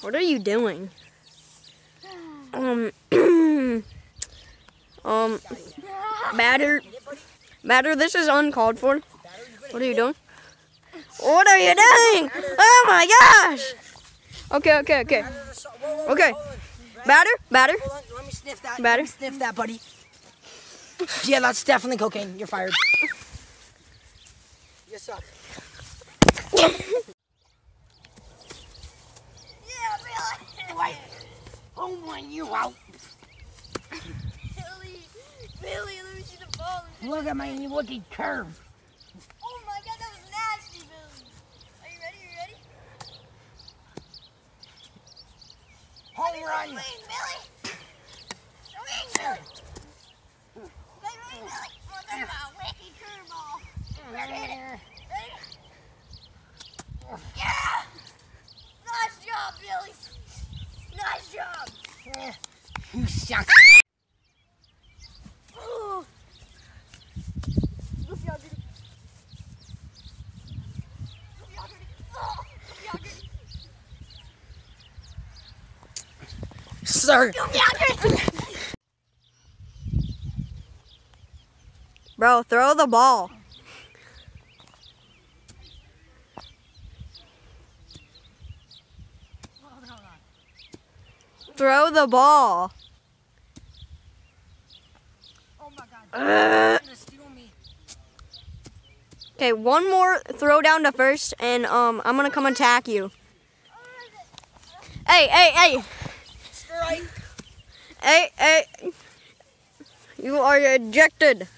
What are you doing? Um, um, batter, batter. This is uncalled for. What are you doing? What are you doing? Oh my gosh! Okay, okay, okay, okay. Batter, batter. Let me sniff that. Batter? Sniff that, buddy. Yeah, that's definitely cocaine. You're fired. You suck. My, you out. Billy, Billy, let me see the ball. Look at my looking curve. Oh my god, that was nasty, Billy. Are you ready? Are you ready? Home run. Swing, Billy. Swing, Billy. Play right, Billy. Oh, there's a wicked curveball. Ready? Ready? Yeah! Nice job, Billy. Nice job. You suck. Oh. Look, y'all did it. Look, y'all did it. Oh, y'all did it. Sir. Bro, throw the ball. Throw the ball. Oh my god. Uh, You're gonna steal me. Okay, one more throw down to first, and um, I'm gonna come attack you. Hey, hey, hey, Strike. hey, hey! You are ejected.